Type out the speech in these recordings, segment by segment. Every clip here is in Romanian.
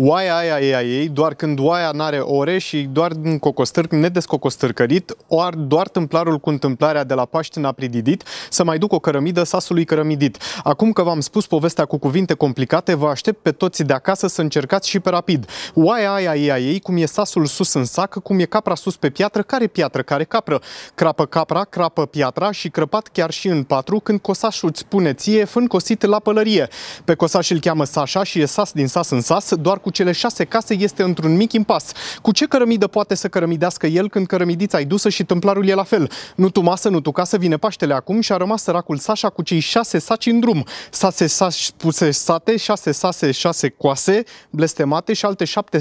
oaia aia e a ei, doar când oaia n-are ore și doar din cocostârc, nedescocostârcărit, doar, doar tâmplarul cu întâmplarea de la Paști n-a prididit, să mai duc o cărămidă sasului cărămidit. Acum că v-am spus povestea cu cuvinte complicate, vă aștept pe toți de acasă să încercați și pe rapid. Oaia aia e a ei, cum e sasul sus în sac, cum e capra sus pe piatră, care piatră, care capră. Crapă capra, crapă piatra și crăpat chiar și în patru, când cosașul îți spune ție, fân cosit la pălărie. Pe cosaș îl cheamă Sașa și e sas din sas în sas, doar cu cele șase case este într-un mic impas. Cu ce cărămidă poate să cărămidească el când cărămidița ai dusă și tâmplarul e la fel? Nu tu masă, nu tu casă, vine Paștele acum și a rămas săracul Sașa cu cei șase saci în drum. Sase saci puse sate, șase sase, șase coase, blestemate și alte șapte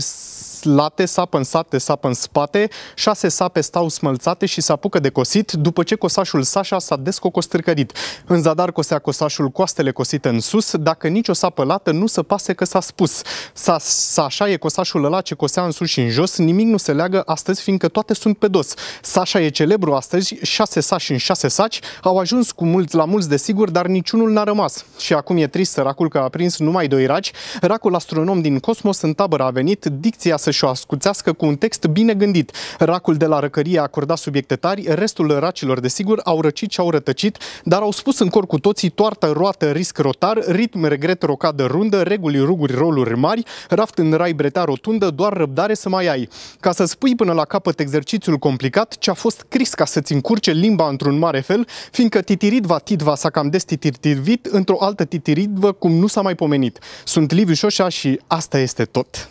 late, sapă în sate, sapă în spate, șase sape stau smălțate și se apucă de cosit, după ce cosașul Sașa s-a descocostârcărit. În zadar cosea cosașul coastele cosite în sus, dacă nicio sapă lată nu se pase că s-a spus. Sa, Sașa e cosașul ăla ce cosea în sus și în jos, nimic nu se leagă astăzi, fiindcă toate sunt pe dos. Sașa e celebru astăzi, șase saci în șase saci, au ajuns cu mulți la mulți de sigur, dar niciunul n-a rămas. Și acum e trist săracul că a prins numai doi raci, racul astronom din cosmos în tabără a venit, dicția să-și o ascuțească cu un text bine gândit. Racul de la răcărie a acordat subiecte tari, restul racilor de sigur au răcit și au rătăcit, dar au spus în cor cu toții toartă, roată, risc rotar, ritm, regret, rocadă rundă, reguli, ruguri, roluri mari, raft în rai bretea rotundă, doar răbdare să mai ai. Ca să spui până la capăt exercițiul complicat, ce a fost cris ca să-ți încurce limba într-un mare fel, fiindcă titiritva titva s-a cam destitirit într-o altă titiritvă cum nu s-a mai pomenit. Sunt Liviu Șoșa și asta este tot.